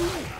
Killing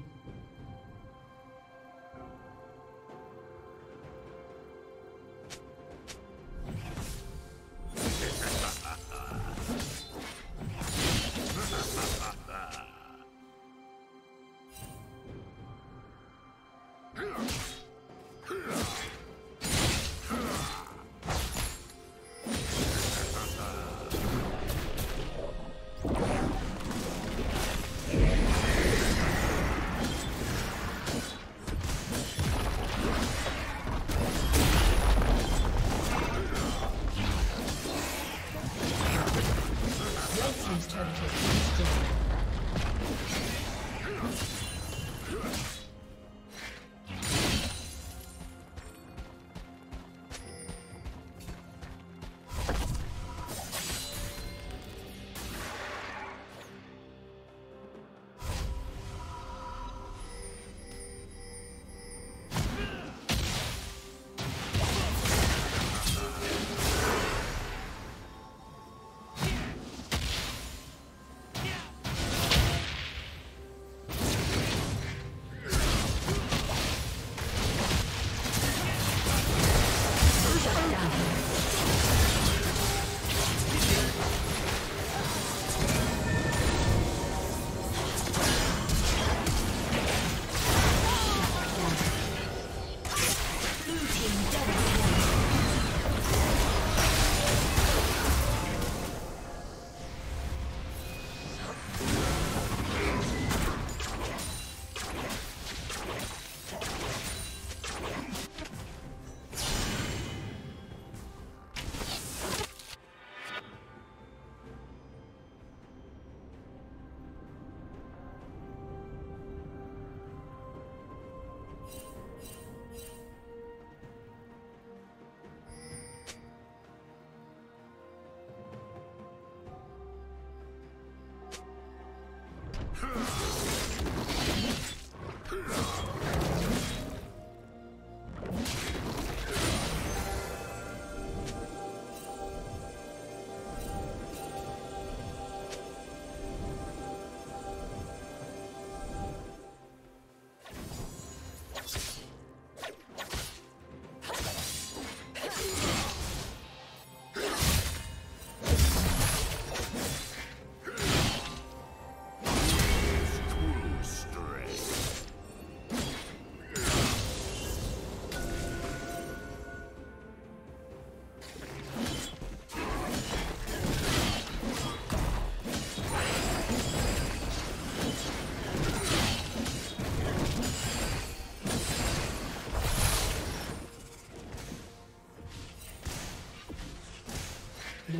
has been destroyed.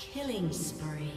Killing spree.